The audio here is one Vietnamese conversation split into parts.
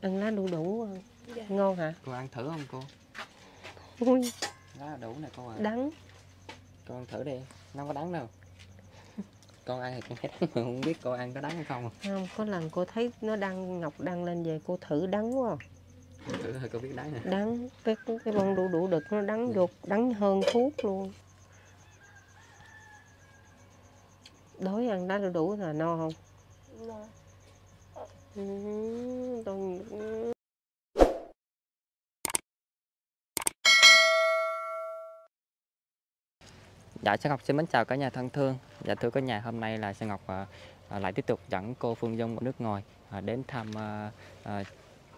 ăn lá đu đủ không? Dạ. ngon hả? Cô ăn thử không cô? Ui. Lá đủ này cô à đắng. Con ăn thử đi nó không có đắng đâu. Con ăn thì con thấy đắng mà không biết cô ăn có đắng hay không. Không có lần cô thấy nó đăng ngọc đăng lên về cô thử đắng quá. Thử thôi cô biết đắng nè đắng cái cái bông đu đủ đực nó đắng ruột đắng hơn thuốc luôn. Đói ăn lá đu đủ là no không? Nó Dạ, Sơn Ngọc xin mến chào cả nhà thân thương. Dạ thưa cả nhà, hôm nay là Sơn Ngọc à, lại tiếp tục dẫn cô Phương Dung ở nước ngoài à, ờ, đến thăm à, à,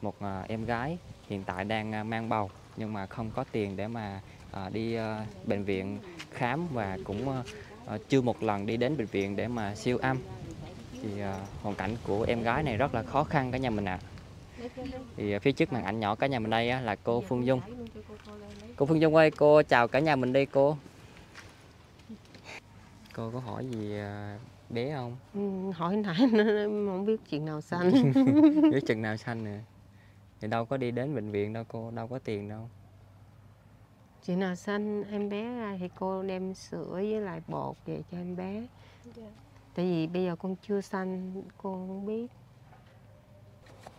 một à, em gái hiện tại đang à, mang bầu nhưng mà không có tiền để mà à, đi à, bệnh viện khám và cũng à, chưa một lần đi đến bệnh viện để mà siêu âm. Thì à, hoàn cảnh của em gái này rất là khó khăn cả nhà mình ạ. Thì à, phía trước màn ảnh nhỏ cả nhà mình đây á, là cô Phương Dung. Cô Phương Dung ơi, cô chào cả nhà mình đi cô. Cô có hỏi gì à, bé không? Ừ, hỏi nãy nó không biết chuyện nào xanh Biết chừng nào xanh nè. Thì đâu có đi đến bệnh viện đâu cô, đâu có tiền đâu. chuyện nào xanh em bé ra thì cô đem sữa với lại bột về cho em bé Dạ. Tại vì bây giờ con chưa xanh cô không biết.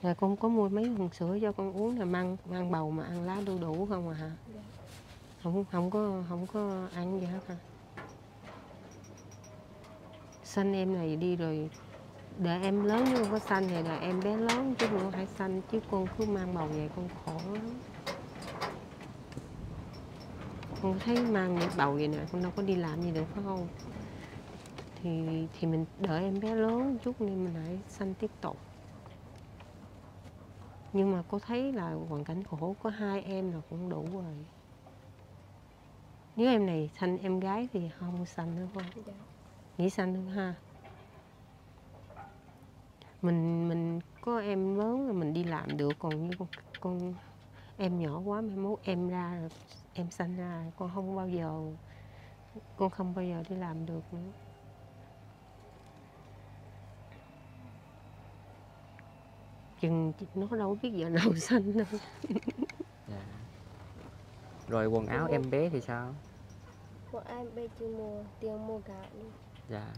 Rồi con có mua mấy thùng sữa cho con uống là mang mang bầu mà ăn lá đu đủ không à hả? Dạ. không không có không có ăn gì hết hả? Xanh em này đi rồi đợi em lớn nhưng không có xanh thì đợi em bé lớn chứ không phải xanh chứ con cứ mang bầu về con khổ lắm. Con thấy mang bầu vậy nè con đâu có đi làm gì được phải không thì thì mình đợi em bé lớn chút nên mình hãy sanh tiếp tục. Nhưng mà cô thấy là hoàn cảnh khổ có hai em là cũng đủ rồi. Nếu em này sanh em gái thì không sanh nữa con Dạ. nghĩ sanh nữa ha. Mình mình có em lớn rồi mình đi làm được còn như con, con em nhỏ quá mai mốt em ra rồi em sanh ra con không bao giờ con không bao giờ đi làm được nữa chừng nó đâu biết giờ nào sanh đâu Dạ. Rồi quần áo em bé thì sao? Bọn em bây chưa mua tiền mua gạo nữa. Dạ,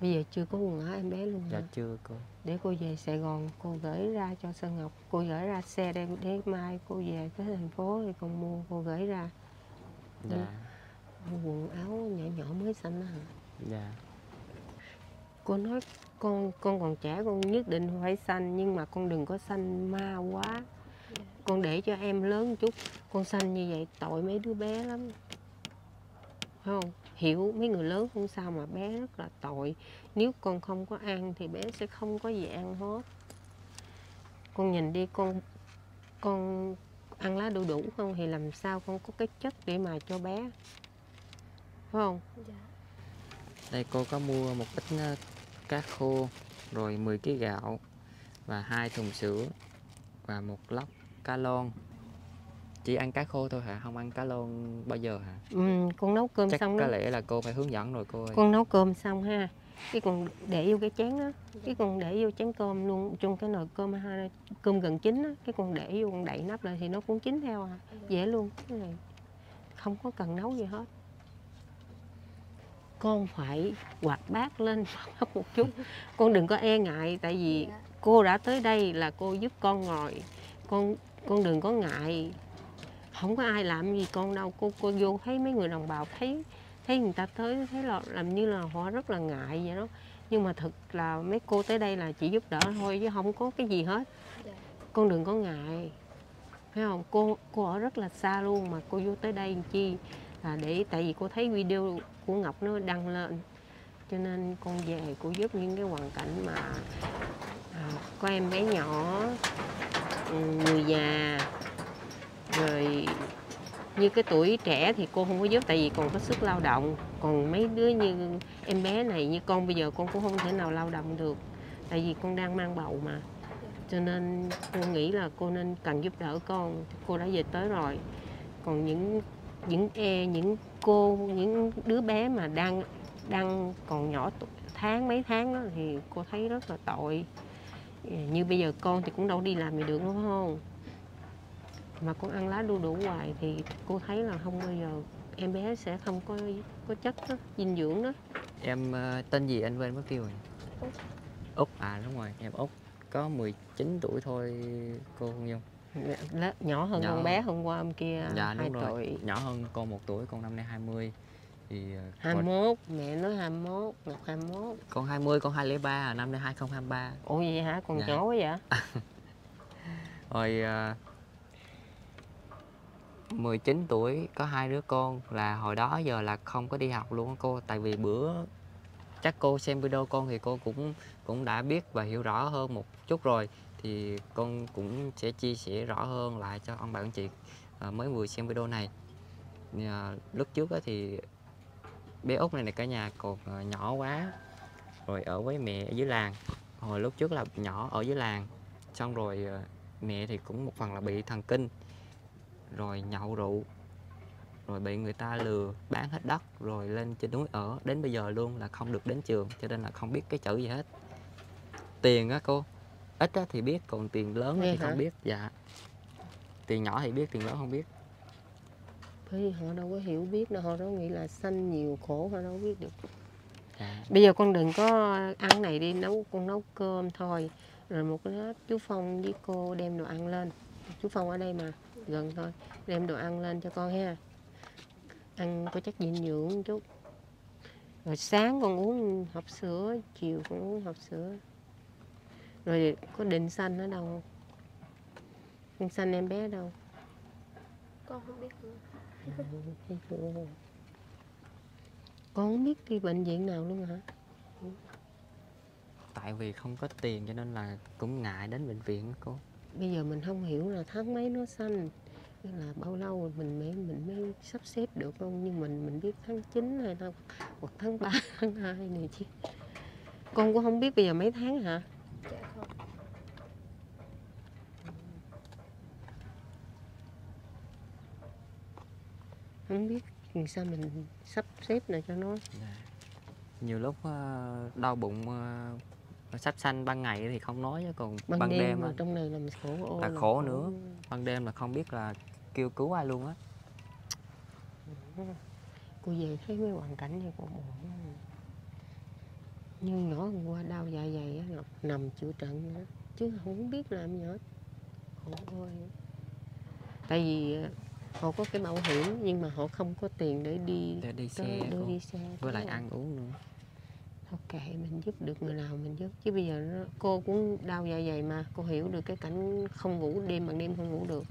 bây giờ chưa có quần áo em bé luôn dạ hả chưa cô. để cô về Sài Gòn cô gửi ra cho Sơn Ngọc cô gửi ra xe đem để mai cô về tới thành phố thì con mua cô gửi ra Dạ, quần áo nhỏ nhỏ mới xanh đó hả dạ, cô nói con con còn trẻ con nhất định phải xanh nhưng mà con đừng có xanh ma quá. Con để cho em lớn một chút con xanh như vậy tội mấy đứa bé lắm. Phải không? Hiểu mấy người lớn không sao mà bé rất là tội. Nếu con không có ăn thì bé sẽ không có gì ăn hết. Con nhìn đi con con ăn lá đu đủ không thì làm sao con có cái chất để mà cho bé? Phải không? Dạ. Đây cô có mua một ít cá khô, rồi 10 kg gạo và hai thùng sữa và một lóc cá lon. Chỉ ăn cá khô thôi hả? Không ăn cá lon bao giờ hả? ừ, con nấu cơm Chắc xong có đó lẽ là cô phải hướng dẫn rồi cô ơi. con nấu cơm xong ha cái con để vô cái chén á cái con để vô chén cơm luôn trong cái nồi cơm ha cơm gần chín á cái con để vô con đậy nắp lại thì nó cũng chín theo à dễ luôn cái này không có cần nấu gì hết con phải quạt bát lên một chút. Con đừng có e ngại tại vì Dạ. cô đã tới đây là cô giúp con rồi con con đừng có ngại. Không có ai làm gì con đâu. Cô cô vô thấy mấy người đồng bào thấy thấy người ta tới thấy là làm như là họ rất là ngại vậy đó. Nhưng mà thực là mấy cô tới đây là chỉ giúp đỡ thôi chứ không có cái gì hết. Dạ. con đừng có ngại. Phải không? Cô cô ở rất là xa luôn mà cô vô tới đây làm chi? Là để tại vì cô thấy video của ngọc nó đăng lên. Cho nên con về cô giúp những cái hoàn cảnh mà à, có em bé nhỏ ừ, người già. Rồi như cái tuổi trẻ thì cô không có giúp tại vì còn có sức lao động. Còn mấy đứa như em bé này như con bây giờ con cũng không thể nào lao động được tại vì con đang mang bầu mà. Cho nên cô nghĩ là cô nên cần giúp đỡ con cô đã về tới rồi. Còn những những e những cô những đứa bé mà đang đang còn nhỏ tháng mấy tháng đó thì cô thấy rất là tội như bây giờ con thì cũng đâu đi làm gì được đúng không mà con ăn lá đu đủ hoài thì cô thấy là không bao giờ em bé sẽ không có có chất đó, dinh dưỡng đó Em ờ, tên gì anh quên mất tiêu rồi. Út. À đúng rồi, em Út có 19 tuổi thôi cô Hương Dung. Lá- nhỏ hơn Nhỏ con bé hôm qua hôm kia Dạ hai đúng rồi. tuổi. Nhỏ hơn con một tuổi, con năm nay 20 thì ờ, con, 21 mẹ nói 21 Ngọc 21 con 20 con 203 à, năm nay 2023. ủa vậy hả? Còn Dạ. nhỏ quá vậy Rồi ờ, 19 tuổi có hai đứa con là hồi đó giờ là không có đi học luôn cô. Tại vì bữa chắc cô xem video con thì cô cũng cũng đã biết và hiểu rõ hơn một chút rồi thì con cũng sẽ chia sẻ rõ hơn lại cho ông bà anh chị à, mới vừa xem video này. À, lúc trước thì bé út này này cả nhà còn à, nhỏ quá, rồi ở với mẹ ở dưới làng. Hồi lúc trước là nhỏ ở dưới làng, xong rồi mẹ thì cũng một phần là bị thần kinh, rồi nhậu rượu, rồi bị người ta lừa bán hết đất, rồi lên trên núi ở. Đến bây giờ luôn là không được đến trường, cho nên là không biết cái chữ gì hết. Tiền á cô ít á thì biết còn tiền lớn Vậy thì hả? không biết dạ. Tiền nhỏ thì biết tiền lớn không biết. Bởi vì họ đâu có hiểu biết đâu họ đâu nghĩ là sanh nhiều khổ họ đâu biết được. Dạ. bây giờ con đừng có ăn này đi nấu con nấu cơm thôi. Rồi một lát chú Phong với cô đem đồ ăn lên. Chú Phong ở đây mà gần thôi. Đem đồ ăn lên cho con ha. Ăn có chất dinh dưỡng chút. Rồi sáng con uống hộp sữa chiều con uống hộp sữa rồi có định xanh ở đâu không? Định xanh em bé ở đâu? Con không biết nữa. Con không biết đi bệnh viện nào luôn hả? Tại vì không có tiền cho nên là cũng ngại đến bệnh viện á cô. Bây giờ mình không hiểu là tháng mấy nó sanh Nên là bao lâu mình mới mình mới sắp xếp được không? Nhưng mình mình biết tháng 9 hay là hoặc tháng 3, tháng 2 này chứ. Con cũng không biết bây giờ mấy tháng hả dạ không không biết làm sao mình sắp xếp này cho nó. Dạ. nhiều lúc ờ, đau bụng ờ, sắp sanh ban ngày thì không nói chứ còn ban, ban, đêm, đêm, á, trong này là mình khổ ô là khổ nữa. ban đêm là không biết là kêu cứu ai luôn á. Cô về thấy mấy hoàn cảnh này cô buồn lắm. như nhỏ hôm qua đau dạ dày á Ngọc nằm chữa trận nữa. Chứ không biết làm gì hết. Khổ ôi tại vì à, họ có cái bảo hiểm nhưng mà họ không có tiền để đi để đi tới xe đưa đi xe với lại ăn uống nữa. Thôi kệ mình giúp được người nào mình giúp. Chứ bây giờ nó, cô cũng đau dạ dày mà. Cô hiểu được cái cảnh không ngủ đêm bằng đêm không ngủ được.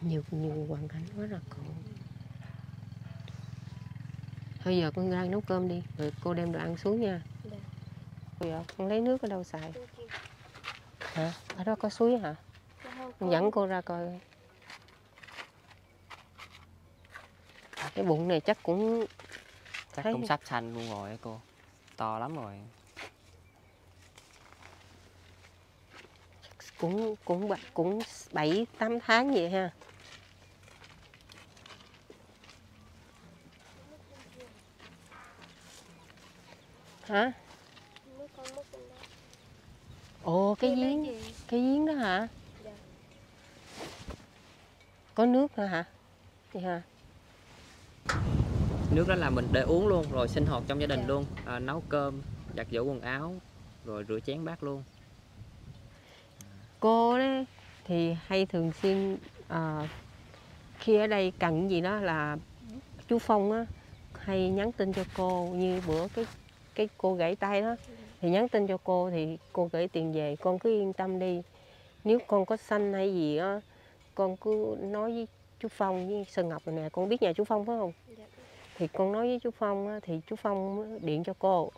Nhiều nhiều hoàn cảnh quá là khổ. Thôi giờ con ra nấu cơm đi. Rồi cô đem đồ ăn xuống nha. Dạ. Bây giờ con lấy nước ở đâu xài? Hả? Ở đó có suối hả? Dạ con- dẫn cô ra coi cái bụng này chắc cũng chắc Thấy- cũng sắp sanh luôn rồi cô. To lắm rồi. Cũng cũng cũng bảy tám tháng vậy ha. Hả? Ồ cái giếng cái giếng đó hả? Dạ. có nước nữa hả? Vậy hả nước đó là mình để uống luôn rồi sinh hoạt trong gia đình luôn. À, nấu cơm giặt giũ quần áo rồi rửa chén bát luôn. Cô đấy thì hay thường xuyên à, khi ở đây cần gì đó là chú Phong á hay nhắn tin cho cô. Như bữa cái cái cô gãy tay đó thì nhắn tin cho cô thì cô gửi tiền về con cứ yên tâm đi. Nếu con có xanh hay gì á con cứ nói với chú Phong với Sơn Ngọc này nè. Con biết nhà chú Phong phải không? Thì con nói với chú Phong thì chú Phong điện cho cô.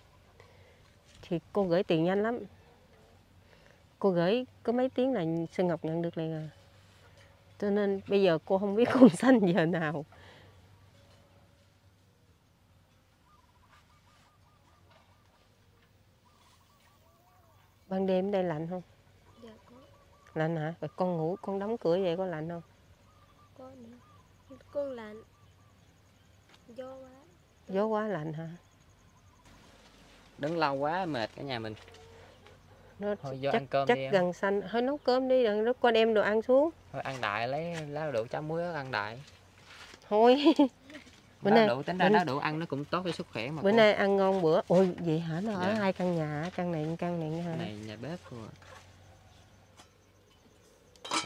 Thì cô gửi tiền nhanh lắm. Cô gửi có mấy tiếng là Sơn Ngọc nhận được liền à. Cho nên bây giờ cô không biết con xanh giờ nào. Ban đêm đây lạnh không? Dạ có. lạnh hả? Rồi con ngủ con đóng cửa vậy có lạnh không? Có nữa. Con lạnh. Do quá. gió quá lạnh hả đứng lâu quá mệt cả nhà mình nó Thôi vô chắc ăn cơm chắc đi em. gần xanh hơi nấu cơm đi đừng nó con em đồ ăn xuống Thôi ăn đại lấy lá đủ chấm muối ăn đại. thôi Bữa nay- đủ tính ra đu đủ ăn nó cũng tốt cho sức khỏe mà. bữa cô. nay ăn ngon bữa ôi vậy hả nó ở Dạ. hai căn nhà căn này căn này hả này nhà bếp cô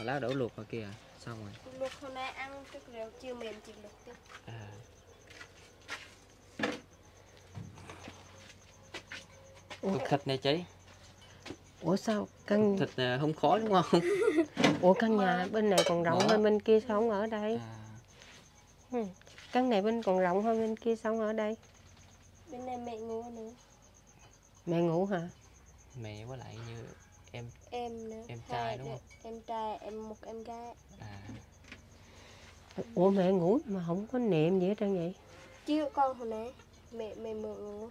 lá đủ luộc ngoài kia à? Xong rồi. Lúc hôm nay ăn tức rượu chưa mềm chỉ được tiếp. À. Cục thịt này chị, ủa sao căn thịt à, không khói đúng không? ủa căn nhà bên này còn rộng Mở. hơn bên kia sao không ở đây À. căn này bên còn rộng hơn bên kia sao không ở đây Bên này mẹ ngủ nữa. mẹ ngủ hả Mẹ với lại như em Em nữa. Em trai Hai đúng đứa- không? Em trai, em một em gái. à ủa mẹ ngủ mà không có niệm gì hết trơn vậy Chiếu con hồi nãy. Mẹ mẹ mượn ngủ.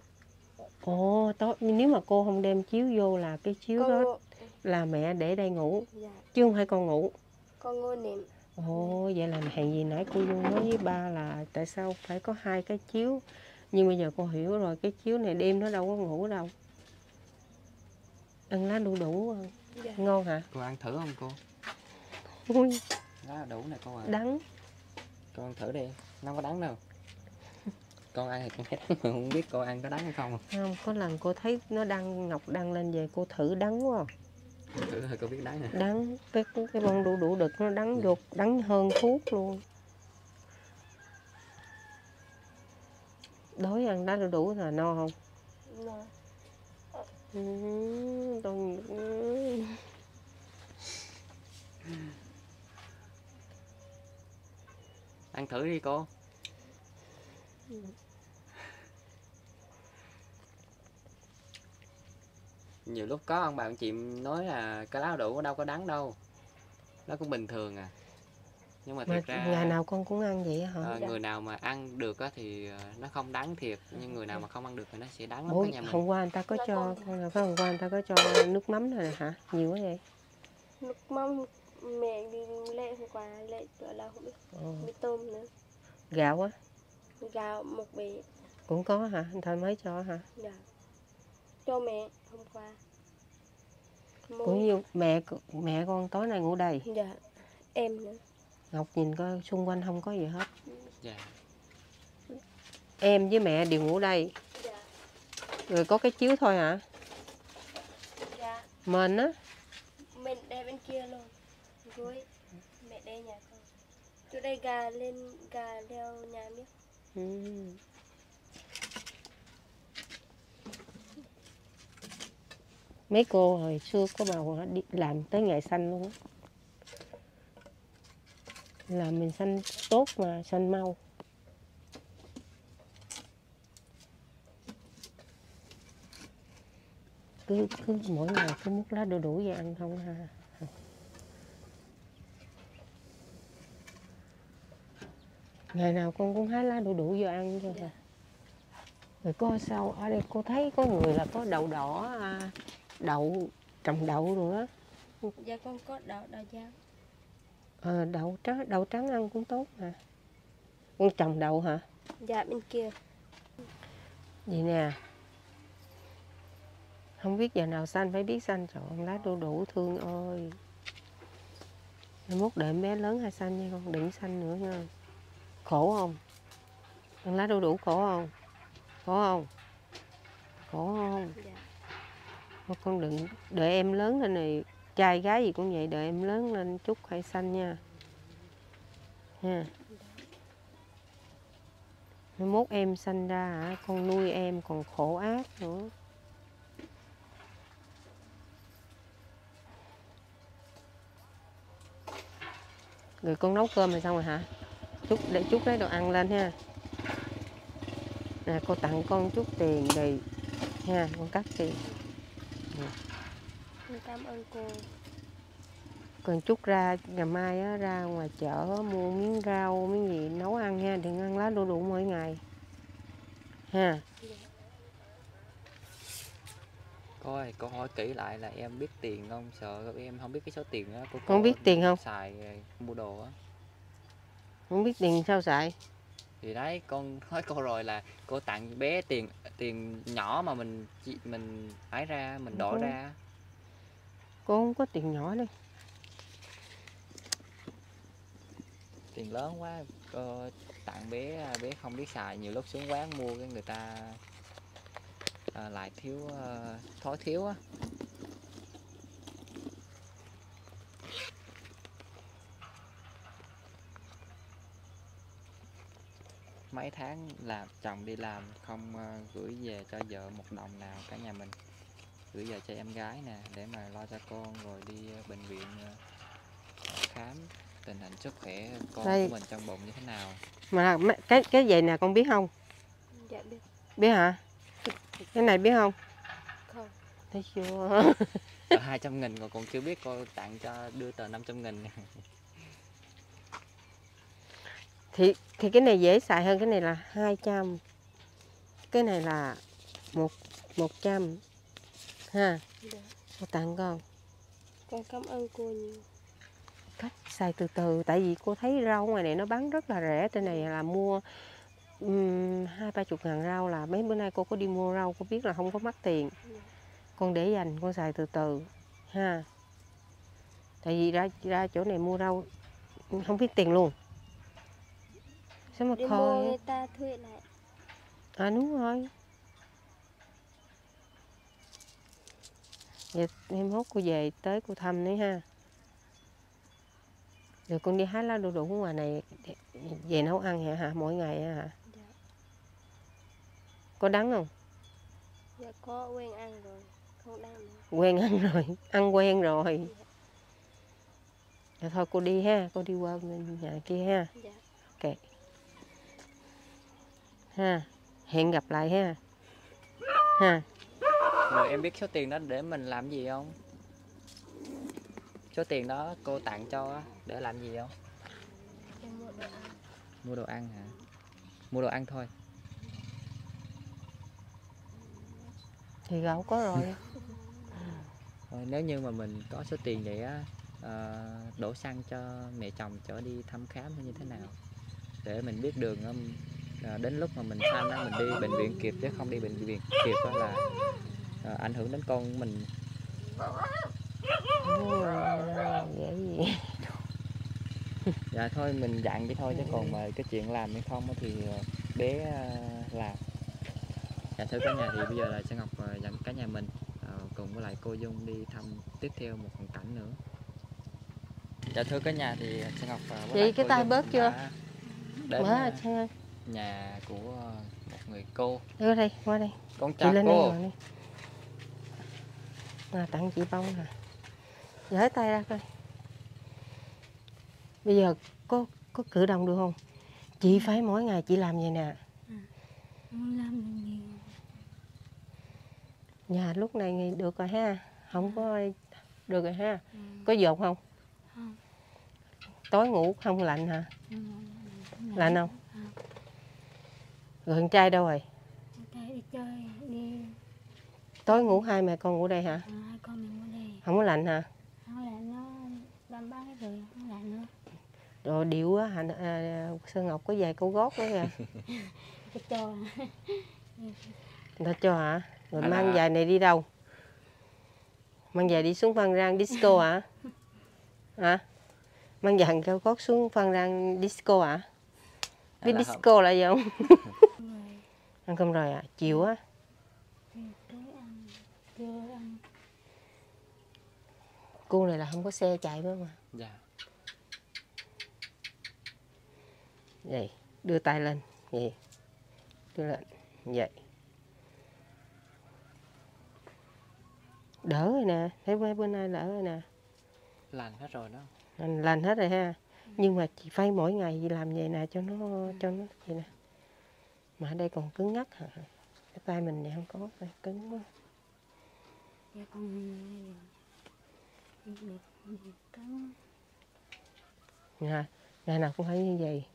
Ồ tối nếu mà cô không đem chiếu vô là cái chiếu Con đó là mẹ để đây ngủ Dạ. chứ không phải con ngủ Con ngồi niệm. ồ vậy là hèn gì nãy cô dung nói với ba là tại sao phải có hai cái chiếu nhưng bây giờ cô hiểu rồi cái chiếu này đêm nó đâu có ngủ đâu ăn lá đu đủ không? Dạ. ngon hả cô ăn thử không cô? Ui, Lá đu đủ này cô à. đắng Con ăn thử đi, nó không có đắng đâu. Con ăn thì con hết mà không biết cô ăn có đắng hay không. không có lần cô thấy nó đăng ngọc đăng lên về cô thử đắng quá Thử thôi cô biết đắng nè. đắng cái cái bông đu đủ đực nó đắng ruột đắng hơn thuốc luôn đói ăn lá đu đủ là no không Rồi. ừ, tôi ừ. Ăn thử đi cô. Nhiều lúc có ông bà ông chị nói là cái lá đủ đâu có đắng đâu. Nó cũng bình thường à. Nhưng mà mà thiệt ra ngày nào con cũng ăn vậy hả ờ, người nào mà ăn được á thì ờ, nó không đắng thiệt nhưng người nào mà không ăn được thì nó sẽ đắng lắm Ủa, cả nhà mình. hôm qua người ta có Là cho phải hôm qua người ta có cho nước mắm rồi nè hả nhiều quá vậy Lúc mong mẹ đi lễ hôm qua lễ gọi là không biết mì tôm nữa. gạo á Gạo một bì. cũng có hả người ta mới cho hả Dạ. Cho mẹ hôm qua. cũng Mua. như mẹ mẹ con tối nay ngủ đây Dạ. Em nữa. ngọc nhìn coi xung quanh không có gì hết Dạ. em với mẹ đều ngủ đây Dạ. rồi có cái chiếu thôi hả Dạ. mình á Mình đeo bên kia luôn. Cuối mẹ đeo nhà con. Chỗ đây gà lên gà đeo nhà miếng. ừ. Mấy cô hồi xưa có bầu đi làm tới ngày xanh luôn á? Làm mình xanh tốt mà xanh mau. Cứ cứ mỗi ngày cứ múc lá đu đủ về ăn không ha. Ngày nào con cũng hái lá đu đủ vô ăn cho rồi coi sao ở đây cô thấy có người là có đậu đỏ à, đậu trồng đậu á. Dạ con có đậu đậu dao. ờ, đậu trắng đậu trắng ăn cũng tốt mà. Con trồng đậu hả? Dạ bên kia. vậy nè. Không biết giờ nào xanh phải biết xanh. Chọn lá đu đủ thương ơi. Mốt đợi bé lớn hay xanh nha con đừng xanh nữa nha. Khổ không? Ăn lá đu đủ khổ không? Khổ không? Khổ không. Thôi con đừng, đợi em lớn lên này trai gái gì cũng vậy, đợi em lớn lên chút hay xanh nha. Nha Mai mốt em sanh ra hả? Con nuôi em còn khổ ác nữa. Rồi con nấu cơm rồi xong rồi hả? Chút, để chút lấy đồ ăn lên ha. Nè, cô tặng con chút tiền đi nha con cắt tiền cảm ơn cô. còn chút ra ngày mai á, ra ngoài chợ á, mua miếng rau miếng gì nấu ăn ha đừng ăn lá đu đủ mỗi ngày ha Cô ơi, cô hỏi kỹ lại là em biết tiền không? Sợ em không biết cái số tiền đó của Con cô biết tiền không? Xài ờ, mua đồ á. không biết tiền sao xài Thì đấy, con nói cô rồi là cô tặng bé tiền tiền nhỏ mà mình chi- mình ái ra, mình đổi Không. ra. cô không có tiền nhỏ đây tiền lớn quá cô tặng bé bé không biết xài nhiều lúc xuống quán mua cái người ta à, lại thiếu à, thói thiếu á mấy tháng làm chồng đi làm không à, gửi về cho vợ một đồng nào cả nhà mình. Gửi về cho em gái nè để mà lo cho con rồi đi à, bệnh viện à, khám tình hình sức khỏe con Đây. của mình trong bụng như thế nào. Mà cái cái vậy nè con biết không? Dạ biết. Biết hả? Cái này biết không? Không. Thấy chưa? Hai trăm nghìn còn còn chưa biết cô tặng cho đưa tờ 500 nghìn nè. Thì thì cái này dễ xài hơn cái này là 200 cái này là một một trăm. Ha. Dạ tặng con. Con cảm ơn cô nhiều. Cách xài từ từ tại vì cô thấy rau ngoài này nó bán rất là rẻ. Trên này là mua hai ba chục ngàn rau là mấy bữa nay cô có đi mua rau cô biết là không có mắc tiền. Dạ. con để dành con xài từ từ. Ha. Tại vì ra ra chỗ này mua rau không biết tiền luôn sao mà người ta thuê lại. À đúng rồi. Vậy em mốt cô về tới cô thăm nữa ha. Rồi con đi hái lá đu đủ ngoài này về nấu ăn hả hả? Mỗi ngày hả? Dạ. Có đắng không? Dạ có. Quen ăn rồi. Không đang nữa. Quen ăn rồi. Ăn quen rồi. Rồi thôi cô đi ha. Cô đi qua bên nhà kia ha. Dạ ha. Hẹn gặp lại ha. Ha. Rồi em biết số tiền đó để mình làm gì không? Số tiền đó cô tặng cho để làm gì không? Em mua đồ ăn mua đồ ăn hả? Mua đồ ăn thôi. Thì gạo có rồi. Rồi nếu như mà mình có số tiền vậy á ờ, đổ xăng cho mẹ chồng chở đi thăm khám như thế nào? Để mình biết đường ờ, đến lúc mà mình sanh á mình đi bệnh viện kịp chứ không đi bệnh viện kịp á là ờ, ảnh hưởng đến con của mình. Dạ thôi mình dặn vậy thôi chứ còn mà cái chuyện làm hay không á thì ờ, bé làm. Dạ thưa cả nhà thì bây giờ là sẽ ngọc dẫn cả nhà mình cùng với lại cô dung đi thăm tiếp theo một hoàn cảnh nữa. Dạ thưa cả nhà thì sẽ ngọc với Chị, cái tay bớt chưa? đã đến mở ơi nhà của ờ, một người cô. Đi qua đây qua đây. Con chị chào lên đây cô. ngồi đi. À, tặng chị bông nè. Gửi tay ra coi. Bây giờ có có cử động được không? Chị phải mỗi ngày chị làm vậy nè. Nhiều nhà lúc này được rồi ha. Không có được rồi ha. Ừ. có dột không? Không. tối ngủ không lạnh hả? Lạnh không Rồi con trai đâu rồi? Tay đi chơi đi. Tối ngủ hai mẹ con ngủ đây hả? À, hai con mình mua đây. Không có lạnh hả? Không lại nó bám bám rồi không lại nữa. Rồi điệu á hả à, sơn ngọc có vài câu gót đó kìa. Cái cho người ta cho hả? Rồi À. mang giày này đi đâu? Mang giày đi xuống Phan Rang disco hả? Hả? Mang giày cao gót xuống Phan Rang disco hả? Biết disco là gì không? người ăn cơm rồi à? Chiều á. Cô này là không có xe chạy nữa mà dạ. Vậy đưa tay lên. Vậy đưa lên. Vậy. Đỡ rồi nè. Thấy mấy bữa nay đỡ rồi nè. Lành hết rồi đó. Lành, lành hết rồi ha. Nhưng mà chị phải mỗi ngày làm vậy nè cho nó cho nó vậy nè mà ở đây còn cứng ngắc hả? Cái tay mình này không có phải cứng quá. Dạ con cắn nè ngày nào cũng phải như vậy.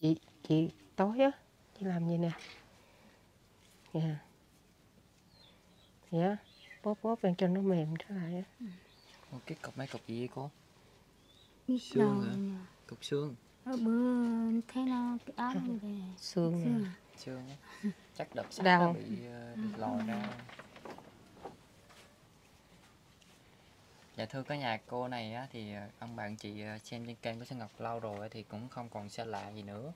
Chị chị tối á chị làm gì nè? Nè dạ bóp bóp lên cho nó mềm trở lại á Ô, cái cọc mấy cọc gì vậy cô? Biết Xương hả? cục xương. Ở bữa thấy nó cái áo như này xương xương à? xương á. chắc đập sắt nó bị, ờ, bị lòi ra. Dạ thưa cả nhà cô này á, thì ờ, ông bạn chị ờ, xem trên kênh của Sơn Ngọc lâu rồi á, thì cũng không còn xa lạ gì nữa.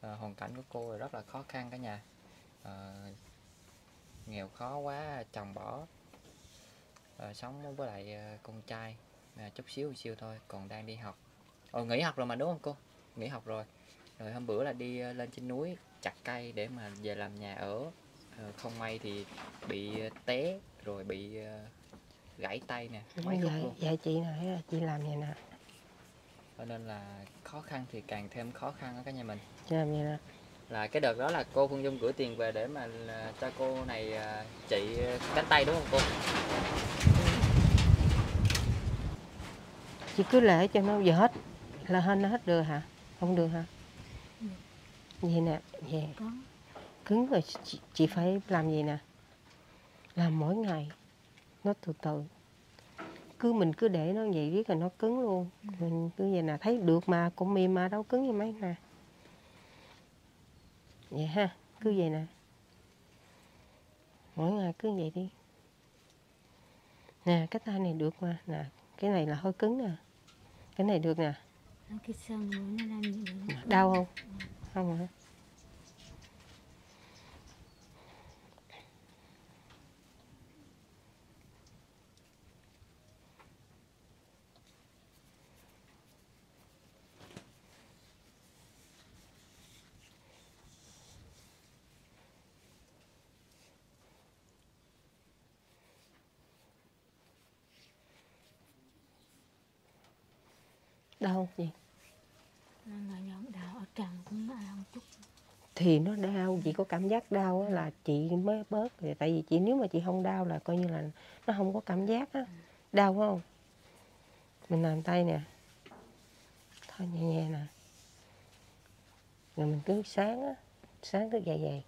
Ờ, hoàn cảnh của cô rất là khó khăn cả nhà. Ờ, nghèo khó quá chồng bỏ Ờ, sống với lại ờ, con trai à, chút xíu xíu thôi còn đang đi học. Ồ, nghỉ học rồi mà đúng không cô? Nghỉ học rồi. Rồi hôm bữa là đi lên trên núi chặt cây để mà về làm nhà ở. Ờ, không may thì bị té rồi bị gãy tay nè mấy khúc dạy, luôn. dạy chị thấy là chị làm vậy nè. Cho nên là khó khăn thì càng thêm khó khăn ở cả nhà mình. Làm vậy nè là cái đợt đó là cô Phương Dung gửi tiền về để mà là cho cô này ờ, trị cánh tay đúng không cô? Chị cứ để cho nó giờ hết. Là hết nó hết được hả? Không được hả? Vậy nè vậy. Cứng rồi chị, chị phải làm gì nè. Làm mỗi ngày. Nó từ từ. Cứ mình cứ để nó vậy riết rồi nó cứng luôn. Mình cứ vậy nè. Thấy được mà cũng mềm mà đâu cứng như mấy nè vậy ha cứ vậy nè. Mỗi ngày cứ vậy đi. Nè cái tay này được mà. Nè cái này là hơi cứng nè. Cái này được nè. Đau không? Không hả đau không đau ở trần cũng đau chút. Thì nó đau chị có cảm giác đau á là chị mới bớt tại vì chị nếu mà chị không đau là coi như là nó không có cảm giác á. Đau không? Mình làm tay nè. Thôi nhẹ nhẹ nè. Rồi mình cứ sáng á sáng cứ dày dày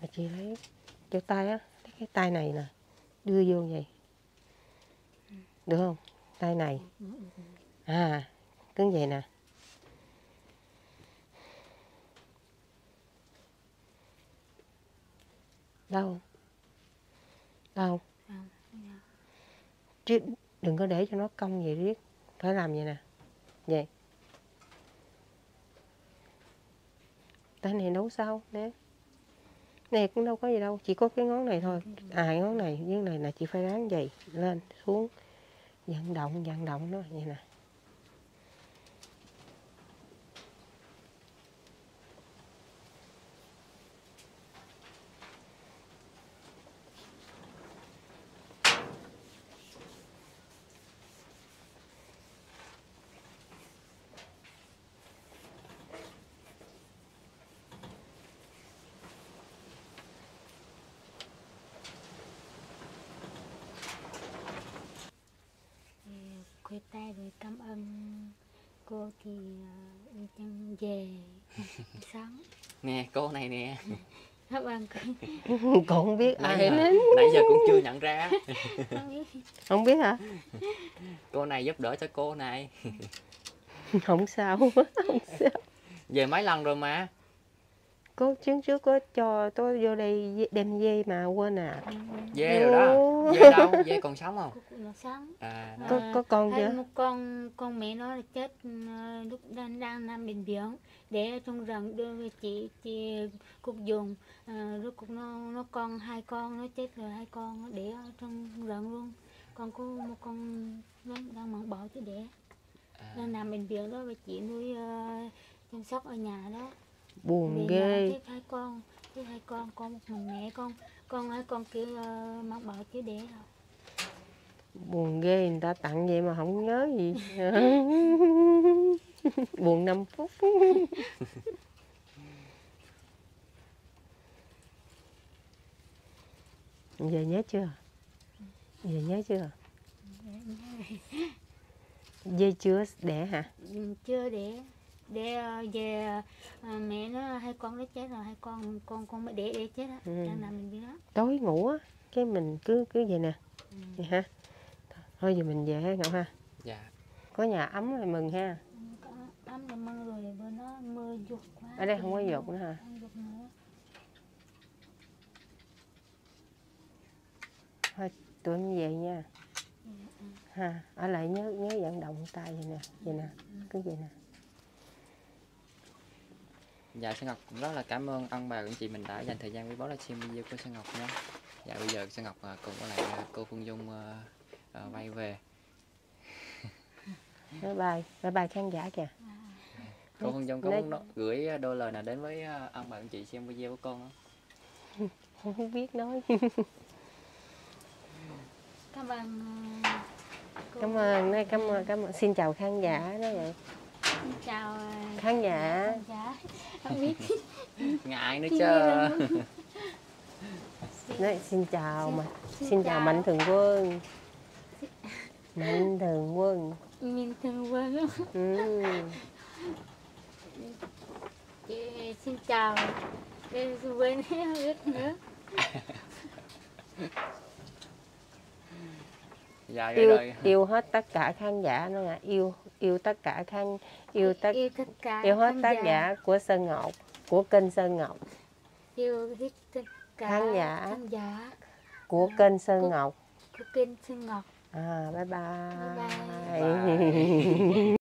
rồi chị lấy cho tay á cái tay này nè đưa vô vậy được không? Tay này. À cứ vậy nè? Đau, đau. chứ đừng có để cho nó cong vậy riết phải làm vậy nè. Vậy. Tay này nấu sau nè. Này cũng đâu có gì đâu. Chỉ có cái ngón này thôi. À ngón này với này là chị phải ráng vậy lên xuống vận động vận động nó vậy nè thì khuya tay rồi cảm ơn cô thì ờ, đi chân về sáng. Nè cô này nè. Cảm ơn cô. Không biết nãy ai giờ, nãy giờ cũng chưa nhận ra. Không biết. Không biết hả? Cô này giúp đỡ cho cô này. Không sao không sao. Về mấy lần rồi mà có chuyến trước có cho tôi vô đây đem dê mà quên à. Dê rồi đó. Dê đâu? Dê còn sống không? Là sáng à. Có À, có con chưa? một con con mẹ nó là chết ờ, lúc đang đang nằm bệnh viện. Để ở trong rừng đưa về chị chị cục dùng à, lúc cục nó nó con hai con nó chết rồi hai con nó để ở trong rừng luôn. Còn có một con nó đang mặn bỏ chứ để. À, đang nằm bệnh viện đó và chị nuôi ờ, chăm sóc ở nhà đó buồn Về ghê. chết hai con chết hai con con một mình mẹ con. Con hai con kia uh, mặn bỏ chứ để rồi buồn ghê người ta tặng vậy mà không nhớ gì. Buồn 5 phút. Giờ nhớ chưa? Giờ nhớ chưa? Dê chưa? Đẻ hả? Ừ, chưa để để về ờ, mẹ nó hai con nó chết rồi hai con con con mới để để chết á. Ừ. đang nằm bệnh viện đó tối ngủ á cái mình cứ cứ vậy nè. Ừ. vậy ha thôi giờ mình về ha ngọc ha. Dạ. Có nhà ấm rồi mừng ha. Ừ, có ấm là mưa rồi bữa nó mưa dục quá. Ở đây không có dột nữa hả? Nữa. Tụi em về nha. Ha ở lại nhớ nhớ vận động tay vậy nè vậy nè cứ vậy nè dạ Sơn Ngọc cũng rất là cảm ơn ông bà anh chị mình đã dành thời gian quý báu là xem video của Sơn Ngọc nhé. Dạ bây giờ Sơn Ngọc à, cùng với lại à, cô Phương Dung à, à, quay về. Bye bye bye bye khán giả kìa. Cô Phương Dung có Lấy- muốn nói- gửi đôi lời nào đến với ông bà anh chị xem video của con không? Không biết nói. Cảm ơn cô. cảm ơn nói cảm ơn cảm ơn. Xin chào khán giả đó vậy Xin chào khán giả. khán giả không biết. Ngại nữa chứ. nói xin chào mà. xin xin chào mạnh thường quân. Mạnh thường quân. Mình thường quên ừ. chị xin chào. Để quên hết nữa. Dạ yêu rồi. yêu hết tất cả khán giả nó yêu yêu tất cả khán yêu tất yêu tất cả yêu hết tác giả. của Sơn Ngọc của kênh Sơn Ngọc. Yêu hết tất cả Khán giả. khán giả của kênh Sơn Của- Ngọc. của kênh Sơn Ngọc. À bye bye, Bye Bye.